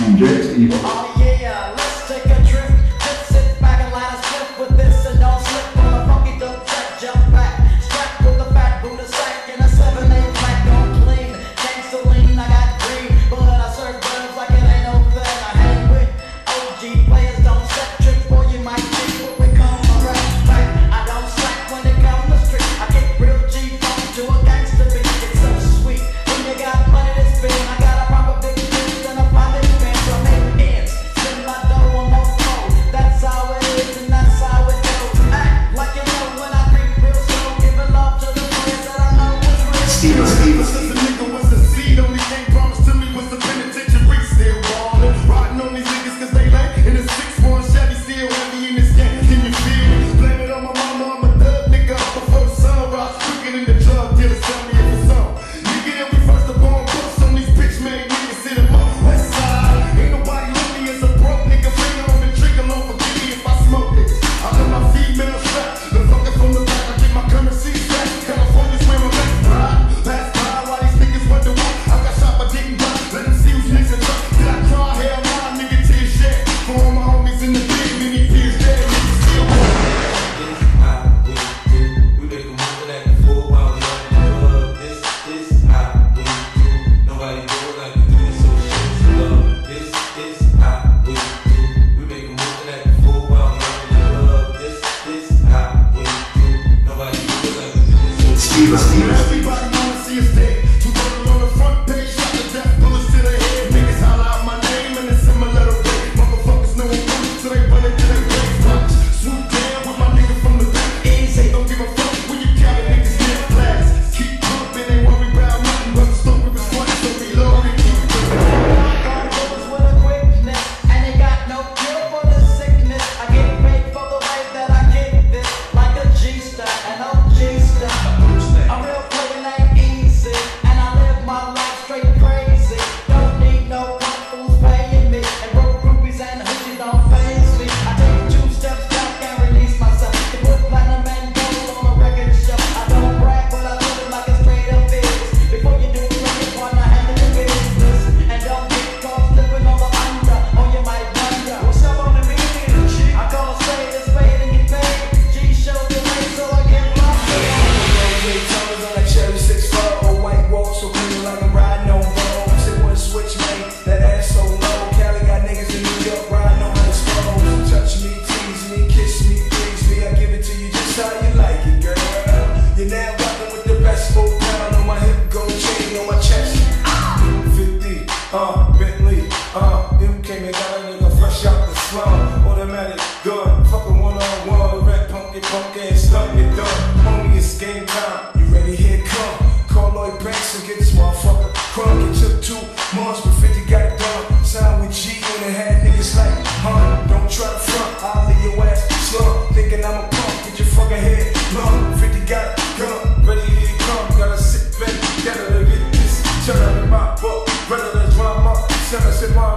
Evil. Steve, Steve. uh, Bentley, uh, you came and got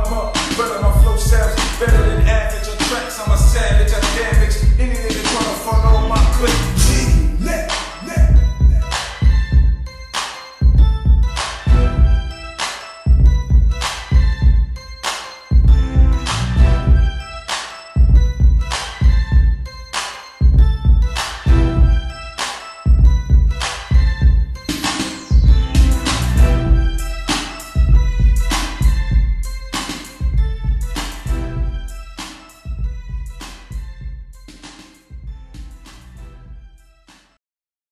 I'm up, better my flow sounds better than